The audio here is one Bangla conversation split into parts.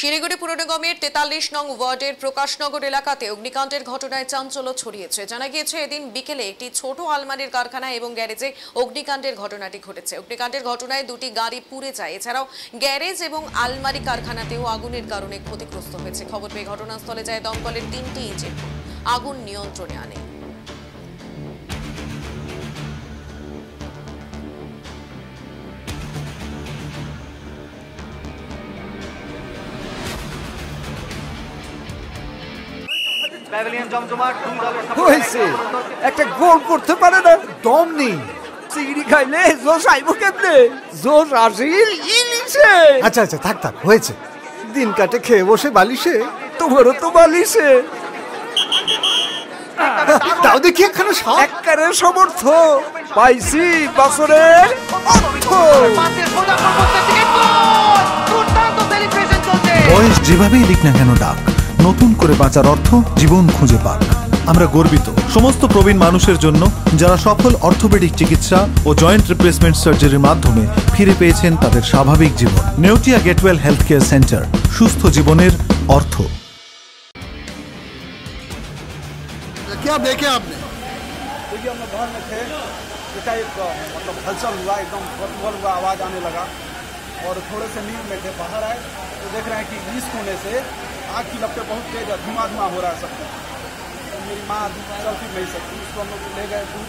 শিলিগুড়ি পুর নিগমের তেতাল্লিশ নং ওয়ার্ডের প্রকাশনগর এলাকাতে অগ্নিকাণ্ডের ঘটনায় চাঞ্চল্য ছড়িয়েছে। জানা গিয়েছে, এদিন বিকেলে একটি ছোট আলমারির কারখানা এবং গ্যারেজে অগ্নিকাণ্ডের ঘটনাটি ঘটেছে। অগ্নিকাণ্ডের ঘটনায় দুটি গাড়ি পুড়ে যায়। এছাড়াও গ্যারেজ এবং আলমারি কারখানাতেও আগুনের কারণে ক্ষতিগ্রস্ত হয়েছে। খবর পেয়ে ঘটনাস্থলে যায় দমকলের তিনটি ইঞ্জিন। আগুন নিয়ন্ত্রণে আনে। হয়েছে। একটা গোল করতে পারে না দম নেই। চিংড়ি খাইলে জোশ আইব কেমনে? জোশ আসিল ইলিশে আচ্ছা আচ্ছা থাক থাক হয়েছে। দিন কাটে খেয়ে বসে বালিশে তোমারও তো বালিশে। তাও দেখি একখানে এককারে সমর্থ পাইছি বছরের অর্থ বয়স যেভাবেই দিক না কেন ডাক নতুন করে বাঁচার অর্থ জীবন খুঁজে পাক আমরা গর্বিত সমস্ত প্রবীণ মানুষের জন্য যারা সফল অর্থোপেডিক চিকিৎসা ও জয়েন্ট রিপ্লেসমেন্ট সার্জারির মাধ্যমে ফিরে পেয়েছেন তাদের স্বাভাবিক জীবন Neotia Getwell health care centre সুস্থ জীবনের অর্থ क्या देखे आपने देखिए हम लोग घर में थे एकाएक अ, मतलब हलचल हुआ एकदम कौतूहल हुआ आवाज़ आने लगा और थोड़े से नींद में थे बाहर आए तो देख रहे हैं कि इस कोने से आग की लपटें बहुत तेज है धुआँ धुआँ हो रहा है सब कुछ। तो मेरी माँ चल फिर नहीं सकती उसको हम लोग ले गए दूर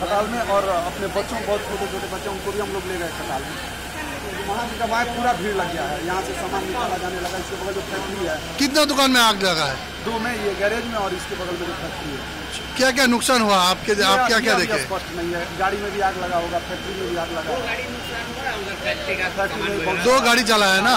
खटाल में और अपने बच्चों बहुत छोटे छोटे बच्चे उनको भी हम लोग ले गए खटाल में। तो वहाँ जब आए पूरा भीड़ लग गया है यहाँ से सामान निकाला जाने लगा इसके बगल जो फैक्ट्री है। कितना दुकान में आग लगा है? दो में ये गैरेज में और इसके बगल में जो फैक्ट्री है। क्या क्या नुकसान हुआ? आपके आप क्या क्या देखे? स्पष्ट नहीं है। गाड़ी में भी आग लगा होगा फैक्ट्री में भी आग लगा दो गाड़ी चला है ना?